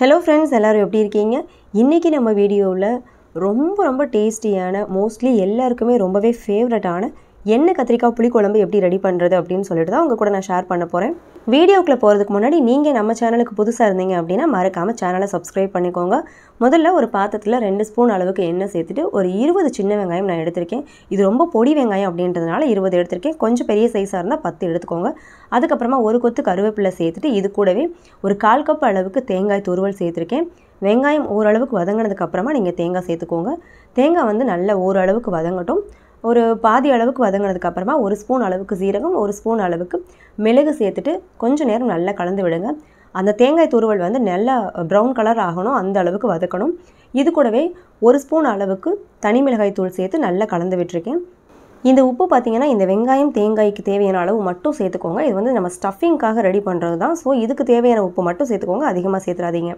Hello friends எல்லோரும் எப்படி இருக்கீங்க? இன்றைக்கி நம்ம வீடியோவில் ரொம்ப ரொம்ப டேஸ்டியான மோஸ்ட்லி எல்லாருக்குமே ரொம்பவே ஃபேவரட்டான எண்ணெய் கத்திரிக்காய் புளிக்குழம்பு எப்படி ரெடி பண்ணுறது அப்படின்னு சொல்லிட்டு தான் உங்கள் கூட நான் ஷேர் பண்ண போகிறேன் வீடியோக்குள்ளே போகிறதுக்கு முன்னாடி நீங்கள் நம்ம சேனலுக்கு புதுசாக இருந்தீங்க அப்படின்னா மறக்காமல் சேனலை சப்ஸ்கிரைப் பண்ணிக்கோங்க. முதல்ல ஒரு பாத்திரத்தில் ரெண்டு ஸ்பூன் அளவுக்கு எண்ணெய் சேர்த்துட்டு ஒரு இருபது சின்ன வெங்காயம் நான் எடுத்திருக்கேன். இது ரொம்ப பொடி வெங்காயம் அப்படின்றதுனால இருபது எடுத்திருக்கேன். கொஞ்சம் பெரிய சைஸாக இருந்தால் பத்து எடுத்துக்கோங்க. அதுக்கப்புறமா ஒரு கொத்து கருவேப்பிலை சேர்த்துட்டு இது கூடவே ஒரு கால் கப் அளவுக்கு தேங்காய் துருவல் சேர்த்துருக்கேன். வெங்காயம் ஓரளவுக்கு வதங்கினதுக்கப்புறமா நீங்கள் தேங்காய் சேர்த்துக்கோங்க. தேங்காய் வந்து நல்ல ஓரளவுக்கு வதங்கட்டும். ஒரு பாதி அளவுக்கு வதங்கினதுக்கு அப்புறமா ஒரு ஸ்பூன் அளவுக்கு சீரகம் ஒரு ஸ்பூன் அளவுக்கு மிளகு சேர்த்துட்டு கொஞ்சம் நேரம் நல்லா கலந்து விடுங்க. அந்த தேங்காய் துருவல் வந்து நல்லா ப்ரௌன் கலர் ஆகணும் அந்த அளவுக்கு வதக்கணும். இது கூடவே ஒரு ஸ்பூன் அளவுக்கு தனி மிளகாய் தூள் சேர்த்து நல்லா கலந்து விட்டுருக்கேன். இந்த உப்பு பார்த்திங்கன்னா இந்த வெங்காயம் தேங்காய்க்கு தேவையான அளவு மட்டும் சேர்த்துக்கோங்க. இது வந்து நம்ம ஸ்டஃபிங்க்காக ரெடி பண்ணுறது தான் ஸோ இதுக்கு தேவையான உப்பு மட்டும் சேர்த்துக்கோங்க. அதிகமாக சேர்த்துறாதீங்க.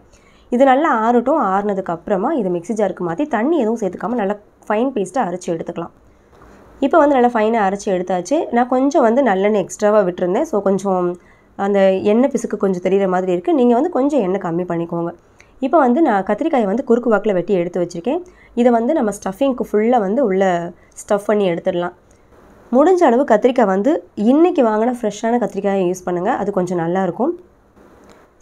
இது நல்லா ஆறட்டும். ஆறுனதுக்கு அப்புறமா இது மிக்ஸி ஜாருக்கு மாற்றி தண்ணி எதுவும் சேர்த்துக்காமல் நல்லா ஃபைன் பேஸ்ட்டாக அரைச்சி எடுத்துக்கலாம். இப்போ வந்து நல்லா ஃபைனாக அரைச்சி எடுத்தாச்சு. நான் கொஞ்சம் வந்து நல்லெண்ணெய் எக்ஸ்ட்ராவாக விட்டுருந்தேன். ஸோ கொஞ்சம் அந்த எண்ணெய் பிசுக்கு கொஞ்சம் தெரிகிற மாதிரி இருக்குது நீங்கள் வந்து கொஞ்சம் எண்ணெய் கம்மி பண்ணிக்கோங்க. இப்போ வந்து நான் கத்திரிக்காயை வந்து குறுக்கு வாக்கில் வெட்டி எடுத்து வச்சுருக்கேன். இதை வந்து நம்ம ஸ்டஃபிங்க்கு ஃபுல்லாக வந்து உள்ளே ஸ்டஃப் பண்ணி எடுத்துடலாம். முடிஞ்ச அளவு கத்திரிக்காய் வந்து இன்றைக்கி வாங்கின ஃப்ரெஷ்ஷான கத்திரிக்காயை யூஸ் பண்ணுங்கள் அது கொஞ்சம் நல்லாயிருக்கும்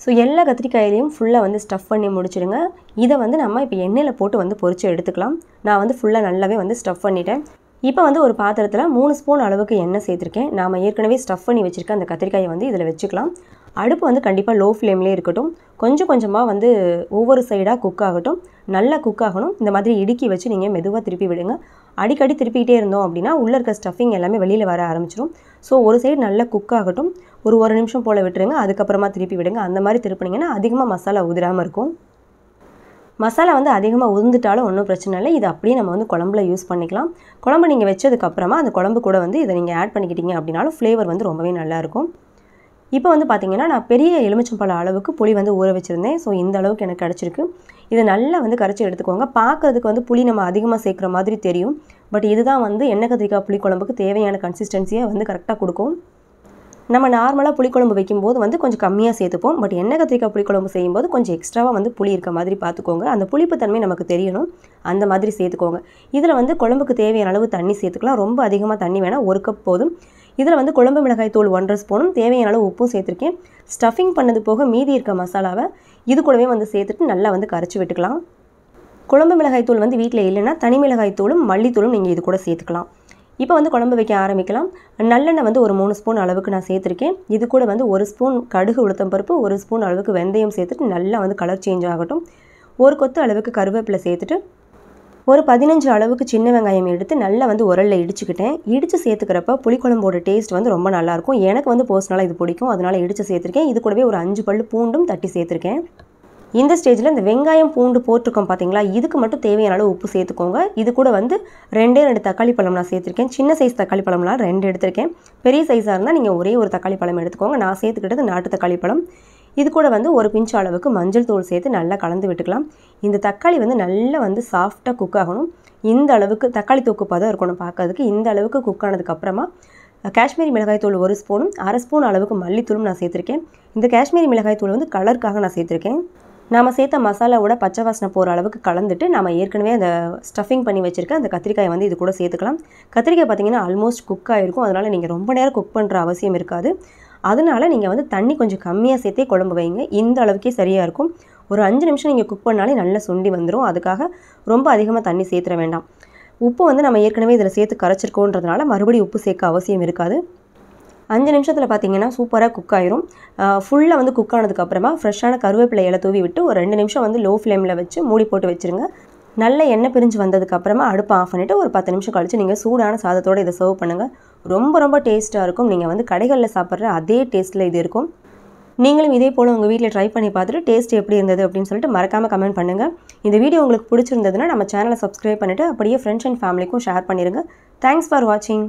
ஸோ எல்லா கத்திரிக்காயிலையும் ஃபுல்லாக வந்து ஸ்டஃப் பண்ணி முடிச்சிடுங்க. இதை வந்து நம்ம இப்போ எண்ணெயில் போட்டு வந்து பொரித்து எடுத்துக்கலாம். நான் வந்து ஃபுல்லாக நல்லாவே வந்து ஸ்டஃப் பண்ணிட்டேன். இப்போ வந்து ஒரு பாத்திரத்தில் மூணு ஸ்பூன் அளவுக்கு எண்ணெய் சேர்த்துருக்கேன். நாம் ஏற்கனவே ஸ்டஃப் பண்ணி வச்சுருக்க அந்த கத்திரிக்காயை வந்து இதில் வச்சுக்கலாம். அடுப்பு வந்து கண்டிப்பாக லோ ஃப்ளேம்லேயே இருக்கட்டும். கொஞ்சம் கொஞ்சமாக வந்து ஒவ்வொரு சைடாக குக் ஆகட்டும். நல்லா குக் ஆகணும். இந்த மாதிரி இடுக்கி வச்சு நீங்கள் மெதுவாக திருப்பி விடுங்க. அடிக்கடி திருப்பிக்கிட்டே இருந்தோம் அப்படின்னா உள்ளே இருக்க ஸ்டஃபிங் எல்லாமே வெளியில் வர ஆரம்பிச்சிடும் ஸோ ஒரு சைடு நல்லா குக் ஆகட்டும். ஒரு ஒரு நிமிஷம் போல் விட்டுருங்க. அதுக்கப்புறமா திருப்பி விடுங்க. அந்த மாதிரி திருப்பினீங்கன்னா அதிகமாக மசாலா உதிராமல் இருக்கும். மசாலா வந்து அதிகமாக உருந்துட்டாலும் ஒன்றும் பிரச்சனை இல்லை. இது அப்படியே நம்ம வந்து குழம்புல யூஸ் பண்ணிக்கலாம். குழம்பு நீங்கள் வச்சதுக்கப்புறமா அந்த குழம்பு கூட வந்து இதை நீங்கள் ஆட் பண்ணிக்கிட்டீங்க அப்படின்னாலும் ஃப்ளேவர் வந்து ரொம்பவே நல்லாயிருக்கும் இப்போ வந்து பார்த்திங்கன்னா நான் பெரிய எலுமிச்சம்பழம் அளவுக்கு புளி வந்து ஊற வச்சுருந்தேன். ஸோ இந்த அளவுக்கு எனக்கு கிடச்சிருக்கு. இதை நல்லா வந்து கரைச்சி எடுத்துக்கோங்க. பார்க்குறதுக்கு வந்து புளி நம்ம அதிகமாக சேர்க்குற மாதிரி தெரியும். பட் இதுதான் வந்து எண்ணெய் கத்திரிக்காய் புளி குழம்புக்கு தேவையான கன்சிஸ்டன்சியை வந்து கரெக்டாக கொடுக்கும். நம்ம நார்மலாக புளிக்குழம்பு வைக்கும்போது வந்து கொஞ்சம் கம்மியாக சேர்த்துப்போம். பட் எண்ணெய் கத்திரிக்காய் புளிக்குழம்பு செய்யும்போது கொஞ்சம் எக்ஸ்ட்ராவாக வந்து புளி இருக்க மாதிரி பார்த்துக்கோங்க அந்த புளிப்பு தன்மை நமக்கு தெரியணும். அந்த மாதிரி சேர்த்துக்கோங்க. இதில் வந்து குழம்புக்கு தேவையான அளவு தண்ணி சேர்த்துக்கலாம். ரொம்ப அதிகமாக தண்ணி வேணால் ஒரு கப் போதும். இதில் வந்து குழம்பு மிளகாய் தூள் ஒன்றரை ஸ்பூனும் தேவையான அளவு உப்பும் சேர்த்துருக்கேன். ஸ்டஃபிங் பண்ணது போக மீதி இருக்க மசாலாவை இது கூடவே வந்து சேர்த்துட்டு நல்லா வந்து கரைச்சி விட்டுக்கலாம். குழம்பு மிளகாய் தூள் வந்து வீட்டில் இல்லைன்னா தனி மிளகாய் தூளும் மல்லித்தூளும் நீங்கள் இது கூட சேர்த்துக்கலாம். இப்போ வந்து குழம்பு வைக்க ஆரம்பிக்கலாம். நல்லெண்ணெய் வந்து ஒரு மூணு ஸ்பூன் அளவுக்கு நான் சேர்த்துருக்கேன். இது கூட வந்து ஒரு ஸ்பூன் கடுகு உளுத்தம் பருப்பு ஒரு ஸ்பூன் அளவுக்கு வெந்தயம் சேர்த்துட்டு நல்லா வந்து கலர் சேஞ்ச் ஆகட்டும். ஒரு கொத்து அளவுக்கு கருவேப்பிலை சேர்த்துட்டு ஒரு பதினஞ்சு அளவுக்கு சின்ன வெங்காயம் எடுத்து நல்லா வந்து உரலில் இடிச்சுக்கிட்டேன். இடித்து சேர்த்துக்கிறப்ப புளிக்குழம்போட டேஸ்ட் வந்து ரொம்ப நல்லாயிருக்கும் எனக்கு வந்து பர்சனலாக இது பிடிக்கும். அதனால் இடித்து சேர்த்துருக்கேன். இது கூடவே ஒரு அஞ்சு பல் பூண்டும் தட்டி சேர்த்துருக்கேன். இந்த ஸ்டேஜில் இந்த வெங்காயம் பூண்டு போட்டிருக்கோம் பார்த்தீங்களா இதுக்கு மட்டும் தேவையான அளவு உப்பு சேர்த்துக்கோங்க. இது கூட வந்து ரெண்டே ரெண்டு தக்காளி பழம் நான் சேர்த்துருக்கேன். சின்ன சைஸ் தக்காளி பழம்லாம் ரெண்டு எடுத்திருக்கேன். பெரிய சைஸாக இருந்தால் நீங்கள் ஒரே ஒரு தக்காளி பழம் எடுத்துக்கோங்க. நான் சேர்த்துக்கிட்டது நாட்டு தக்காளி பழம். இது கூட வந்து ஒரு பிஞ்சு அளவுக்கு மஞ்சள் தூள் சேர்த்து நல்லா கலந்து விட்டுக்கலாம். இந்த தக்காளி வந்து நல்லா வந்து சாஃப்டாக குக் ஆகணும். இந்த அளவுக்கு தக்காளி தூக்கு பதம் இருக்கணும் பார்க்கறதுக்கு. இந்த அளவுக்கு குக் ஆனதுக்கப்புறமா காஷ்மீரி மிளகாய் தூள் ஒரு ஸ்பூனும் அரை ஸ்பூன் அளவுக்கு மல்லித்தூளும் நான் சேர்த்துருக்கேன். இந்த காஷ்மீரி மிளகாய் தூள் வந்து கலருக்காக நான் சேர்த்துருக்கேன். நாம் சேர்த்த மசாலாவோட பச்சை வாசனை போகிற அளவுக்கு கலந்துட்டு நம்ம ஏற்கனவே அந்த ஸ்டஃபிங் பண்ணி வச்சுருக்க அந்த கத்திரிக்காயை வந்து இது கூட சேர்த்துக்கலாம். கத்திரிக்காய் பார்த்திங்கன்னா ஆல்மோஸ்ட் குக் ஆகிருக்கும் அதனால் நீங்கள் ரொம்ப நேரம் குக் பண்ணுற அவசியம் இருக்காது. அதனால் நீங்கள் வந்து தண்ணி கொஞ்சம் கம்மியாக சேர்த்தே குழம்பு வைங்க. இந்த அளவுக்கே சரியாக இருக்கும். ஒரு அஞ்சு நிமிஷம் நீங்கள் குக் பண்ணாலே நல்லா சுண்டி வந்துடும் அதுக்காக ரொம்ப அதிகமாக தண்ணி சேர்த்துற வேண்டாம். உப்பு வந்து நம்ம ஏற்கனவே இதில் சேர்த்து கரைச்சிருக்கோன்றதுனால மறுபடியும் உப்பு சேர்க்க அவசியம் இருக்காது. அஞ்சு நிமிஷத்தில் பார்த்தீங்கன்னா சூப்பராக குக் ஆயிரும். ஃபுல்லாக வந்து குக் ஆனதுக்கப்புறமா ஃப்ரெஷ்ஷான கருவேப்பிலை இலை தூவி விட்டு ஒரு ரெண்டு நிமிஷம் வந்து லோ ஃப்ளேமில் வச்சு மூடி போட்டு வச்சுருங்க. நல்ல எண்ணெய் பிரிஞ்சு வந்ததுக்கப்புறமா அடுப்பை ஆஃப் பண்ணிவிட்டு ஒரு பத்து நிமிஷம் கழித்து நீங்கள் சூடான சாதத்தோடு இதை சர்வ் பண்ணுங்கள் ரொம்ப ரொம்ப டேஸ்ட்டாக இருக்கும். நீங்கள் வந்து கடைகளில் சாப்பிட்ற அதே டேஸ்ட்டில் இது இருக்கும். நீங்களும் இதே போல் உங்கள் வீட்டில் ட்ரை பண்ணி பார்த்துட்டு டேஸ்ட் எப்படி இருந்தது அப்படின்னு சொல்லிட்டு மறக்காமல் கமெண்ட் பண்ணுங்கள் இந்த வீடியோ உங்களுக்கு பிடிச்சிருந்ததுன்னா நம்ம சேனலை சப்ஸ்கிரைப் பண்ணிவிட்டு அப்படியே ஃப்ரெண்ட்ஸ் அண்ட் ஃபேமிலிக்கும் ஷேர் பண்ணிடுங்க தேங்க்ஸ் ஃபார் வாட்சிங்